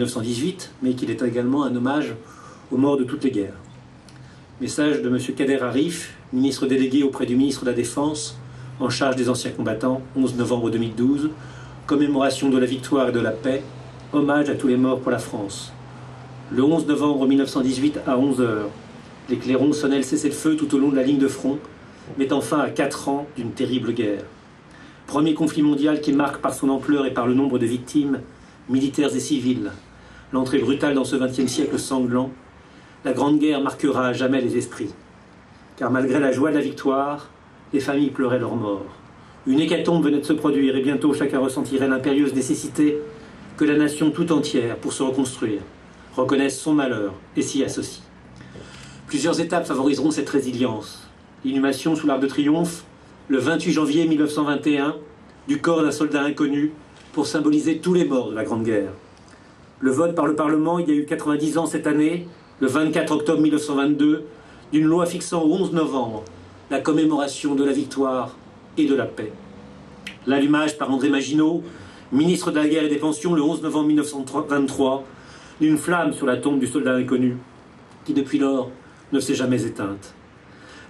de 1918, mais qu'il est également un hommage aux morts de toutes les guerres. Message de M. Kader Arif, ministre délégué auprès du ministre de la Défense, en charge des anciens combattants, 11 novembre 2012, commémoration de la victoire et de la paix, hommage à tous les morts pour la France. Le 11 novembre 1918 à 11h, les clairons sonnaient le cessez-le-feu tout au long de la ligne de front, mettant fin à quatre ans d'une terrible guerre. Premier conflit mondial qui marque par son ampleur et par le nombre de victimes, militaires et civiles, l'entrée brutale dans ce XXe siècle sanglant, la Grande Guerre marquera à jamais les esprits. Car malgré la joie de la victoire, les familles pleuraient leurs morts. Une hécatombe venait de se produire et bientôt chacun ressentirait l'impérieuse nécessité que la nation tout entière, pour se reconstruire, reconnaisse son malheur et s'y associe. Plusieurs étapes favoriseront cette résilience. L'inhumation sous l'Arc de Triomphe, le 28 janvier 1921, du corps d'un soldat inconnu pour symboliser tous les morts de la Grande Guerre. Le vote par le Parlement, il y a eu 90 ans cette année, le 24 octobre 1922, d'une loi fixant au 11 novembre la commémoration de la victoire et de la paix. L'allumage par André Maginot, ministre de la Guerre et des Pensions, le 11 novembre 1923, d'une flamme sur la tombe du soldat inconnu, qui depuis lors ne s'est jamais éteinte.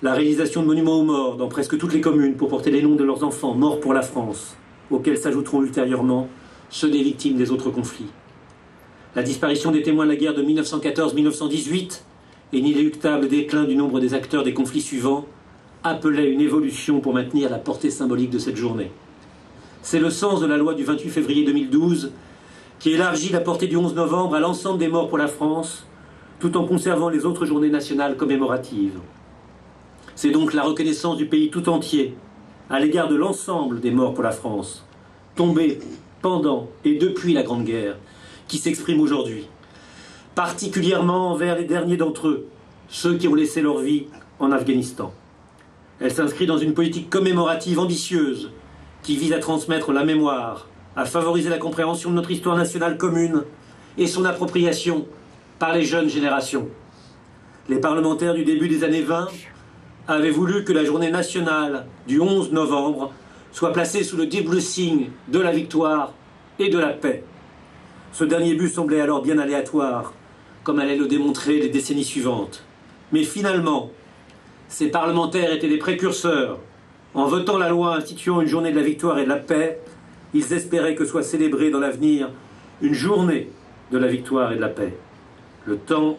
La réalisation de monuments aux morts dans presque toutes les communes pour porter les noms de leurs enfants morts pour la France, auxquels s'ajouteront ultérieurement ceux des victimes des autres conflits. La disparition des témoins de la guerre de 1914-1918 et l'inéluctable déclin du nombre des acteurs des conflits suivants appelaient une évolution pour maintenir la portée symbolique de cette journée. C'est le sens de la loi du 28 février 2012 qui élargit la portée du 11 novembre à l'ensemble des morts pour la France, tout en conservant les autres journées nationales commémoratives. C'est donc la reconnaissance du pays tout entier à l'égard de l'ensemble des morts pour la France, tombés pendant et depuis la Grande Guerre, qui s'exprime aujourd'hui, particulièrement envers les derniers d'entre eux, ceux qui ont laissé leur vie en Afghanistan. Elle s'inscrit dans une politique commémorative ambitieuse qui vise à transmettre la mémoire, à favoriser la compréhension de notre histoire nationale commune et son appropriation par les jeunes générations. Les parlementaires du début des années 20 avaient voulu que la journée nationale du 11 novembre soit placée sous le double signe de la victoire et de la paix. Ce dernier but semblait alors bien aléatoire, comme allaient le démontrer les décennies suivantes. Mais finalement, ces parlementaires étaient des précurseurs. En votant la loi instituant une journée de la victoire et de la paix, ils espéraient que soit célébrée dans l'avenir une journée de la victoire et de la paix. Le temps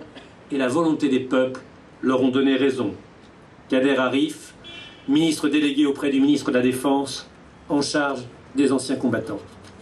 et la volonté des peuples leur ont donné raison. Kader Arif, ministre délégué auprès du ministre de la Défense, en charge des anciens combattants.